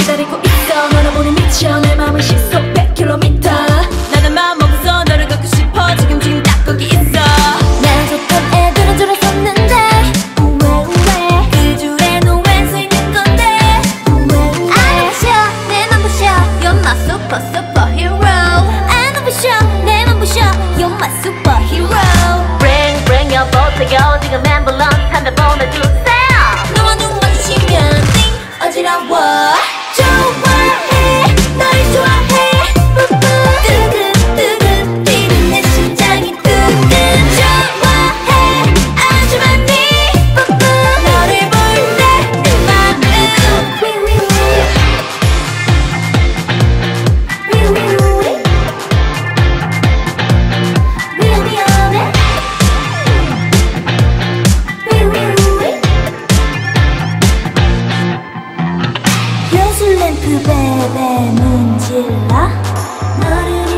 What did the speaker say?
기다리고 있어. 너나 보니 미쳐. 내 맘은 식속. 앰프 베베 문질러. 너를